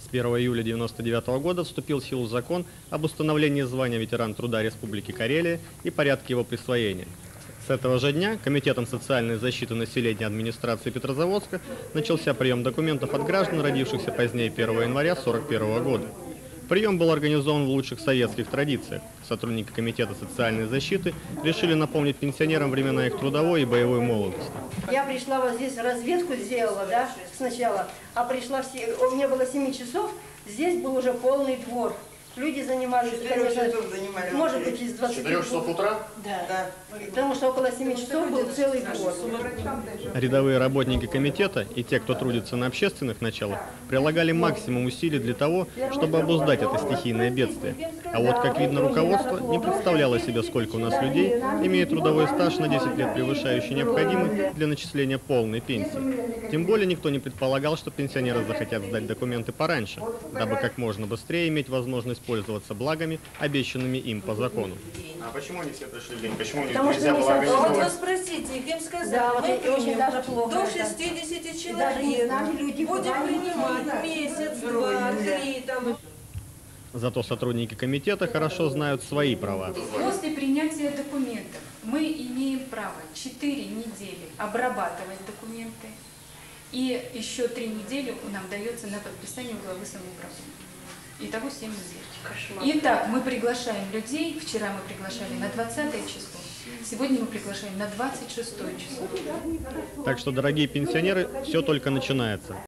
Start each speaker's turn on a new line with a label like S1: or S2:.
S1: С 1 июля 1999 года вступил в силу закон об установлении звания ветеран труда Республики Карелия и порядке его присвоения. С этого же дня Комитетом социальной защиты населения администрации Петрозаводска начался прием документов от граждан, родившихся позднее 1 января 1941 года. Прием был организован в лучших советских традициях. Сотрудники Комитета социальной защиты решили напомнить пенсионерам времена их трудовой и боевой молодости.
S2: Я пришла вот здесь, разведку сделала, да, сначала, а пришла, все, у меня было 7 часов, здесь был уже полный двор. Люди занимались, конечно,
S3: часов занимались.
S2: может быть, из 20.
S1: утра
S2: Да.
S3: Да.
S2: Потому что около 7 часов был целый двор.
S1: Рядовые работники комитета и те, кто трудится на общественных началах, прилагали максимум усилий для того, чтобы обуздать это стихийное бедствие. А вот, как видно, руководство не представляло себе, сколько у нас людей имеет трудовой стаж на 10 лет превышающий необходимый для начисления полной пенсии. Тем более никто не предполагал, что пенсионеры захотят сдать документы пораньше, дабы как можно быстрее иметь возможность пользоваться благами, обещанными им по закону. А почему не все пришли в день? Почему
S2: Потому что не
S4: А вот вы спросите их, им
S2: Да,
S4: сказали,
S2: вот
S4: мы примем
S2: даже плохо
S4: до
S2: это.
S4: 60
S2: даже не знали
S4: человек,
S2: люди,
S4: будем
S2: они
S4: принимать месяц, два, три, там.
S1: Зато сотрудники комитета хорошо знают свои права.
S5: После принятия документов мы имеем право 4 недели обрабатывать документы, и еще 3 недели нам дается на подписание у главы самоуправления. Итого 7 недель. Итак, мы приглашаем людей, вчера мы приглашали на 20 число, сегодня мы приглашаем на 26 число.
S1: Так что, дорогие пенсионеры, все только начинается.